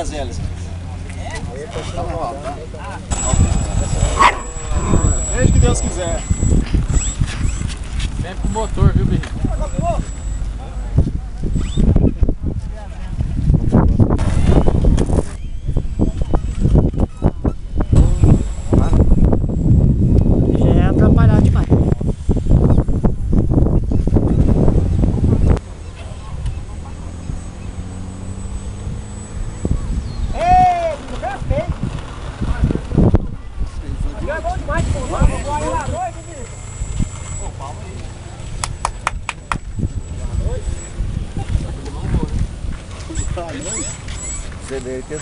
as hélices. Desde que Deus quiser. Sempre com motor, viu, Birrinho? Já é atrapalhar demais. Ei, já fez. Já é bom demais, pô. Vamos lá, lá, dois, Vinícius. Você vê que